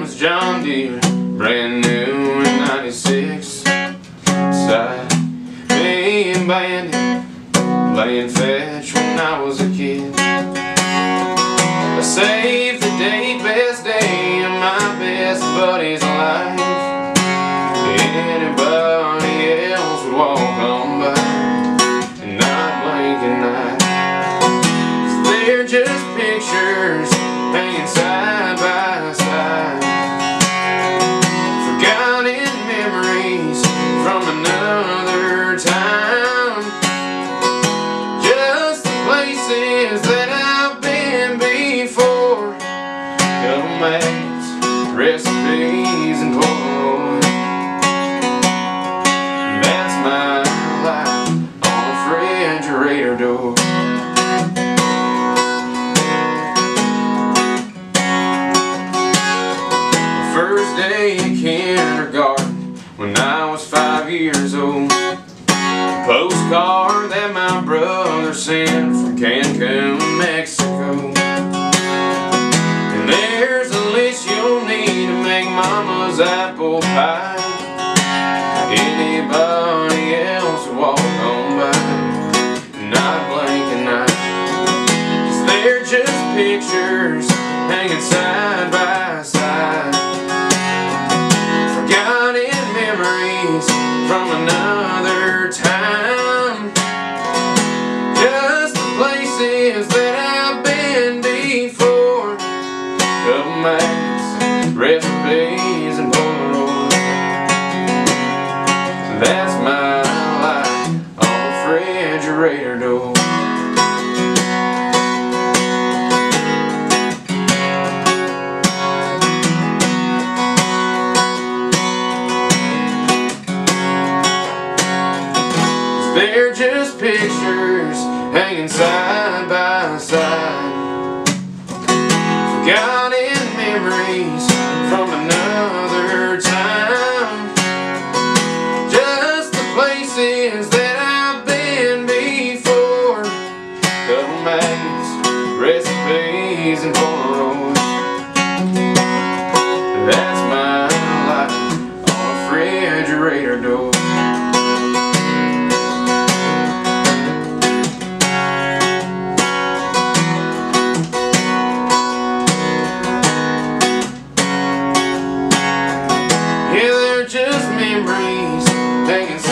mom's John Deere, brand new in 96. Side being Bandit, playing fetch when I was a kid. I saved the day, best day of my best buddy's life. Just the places that I've been before. Recipes, and Polaroids. That's my life on a refrigerator door. First day in kindergarten when I was five years old. Postcard that my brother sent from Cancun, Mexico. And there's a list you'll need to make mama's apple pie. Anybody else walk on by, not blink an eye. Cause they're just pictures hanging side by side. Forgotten memories from another Couple recipes, and Polaroids. That's my life on a refrigerator door. They're just pictures hanging side by side. Forgotten memories from another time. Just the places that I've been before. Couple magnets, recipes, and Polaroids. Memories hanging